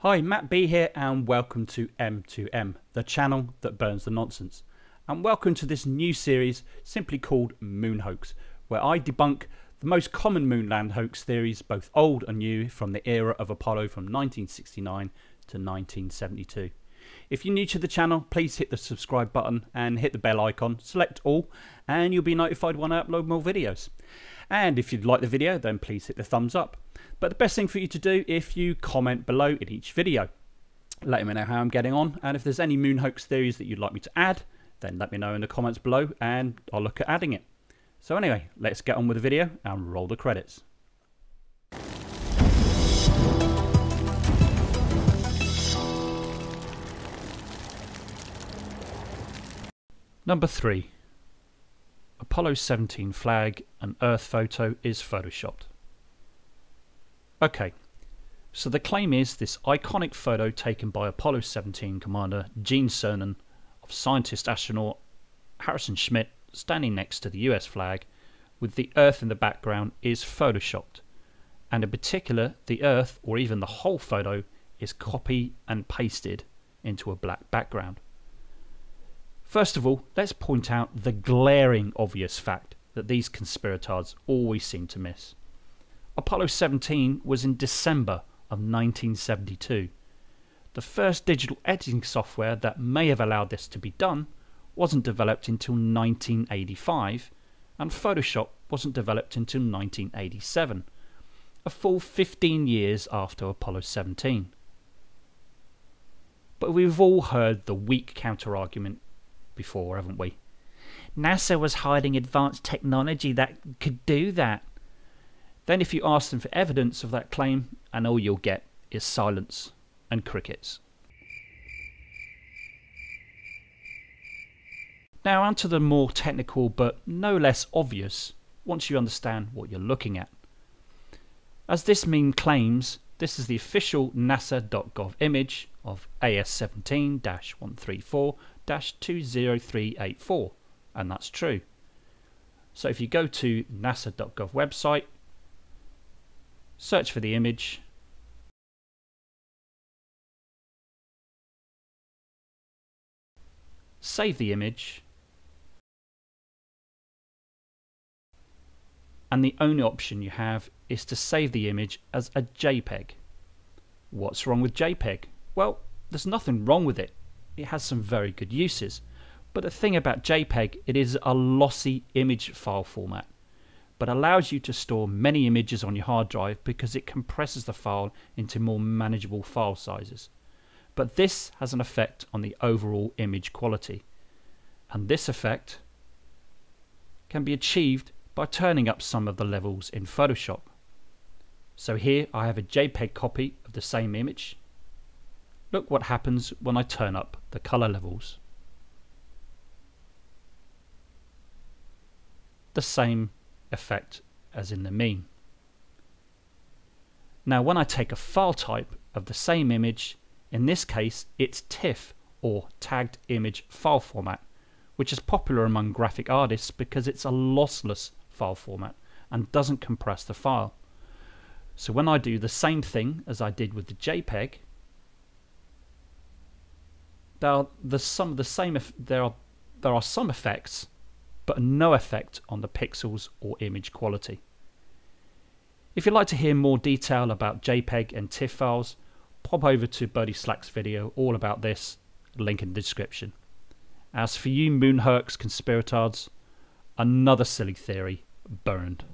Hi, Matt B here, and welcome to M2M, the channel that burns the nonsense. And welcome to this new series simply called Moon Hoax, where I debunk the most common moonland hoax theories, both old and new, from the era of Apollo from 1969 to 1972. If you're new to the channel, please hit the subscribe button and hit the bell icon, select all, and you'll be notified when I upload more videos. And if you'd like the video, then please hit the thumbs up. But the best thing for you to do if you comment below in each video. Let me know how I'm getting on, and if there's any moon hoax theories that you'd like me to add, then let me know in the comments below and I'll look at adding it. So anyway, let's get on with the video and roll the credits. Number 3. Apollo 17 flag and Earth photo is photoshopped. Okay, so the claim is this iconic photo taken by Apollo 17 commander Gene Cernan of scientist astronaut Harrison Schmitt standing next to the US flag with the Earth in the background is photoshopped, and in particular, the Earth or even the whole photo is copy and pasted into a black background. First of all, let's point out the glaring obvious fact that these conspirators always seem to miss. Apollo 17 was in December of 1972. The first digital editing software that may have allowed this to be done wasn't developed until 1985, and Photoshop wasn't developed until 1987, a full 15 years after Apollo 17. But we've all heard the weak counter-argument before, haven't we? NASA was hiding advanced technology that could do that. Then, if you ask them for evidence of that claim, and all you'll get is silence and crickets. Now, onto the more technical but no less obvious once you understand what you're looking at. As this meme claims, this is the official NASA.gov image of AS 17 134 20384, and that's true. So if you go to nasa.gov website, search for the image, save the image, and the only option you have is to save the image as a JPEG. What's wrong with JPEG? Well, there's nothing wrong with it it has some very good uses. But the thing about JPEG, it is a lossy image file format, but allows you to store many images on your hard drive because it compresses the file into more manageable file sizes. But this has an effect on the overall image quality. And this effect can be achieved by turning up some of the levels in Photoshop. So here I have a JPEG copy of the same image Look what happens when I turn up the color levels. The same effect as in the meme. Now when I take a file type of the same image, in this case it's TIFF or tagged image file format, which is popular among graphic artists because it's a lossless file format and doesn't compress the file. So when I do the same thing as I did with the JPEG, there are the some of the same there are there are some effects, but no effect on the pixels or image quality. If you'd like to hear more detail about JPEG and TIFF files, pop over to BertieSlack's video all about this, link in the description. As for you moon hoax conspirators, another silly theory burned.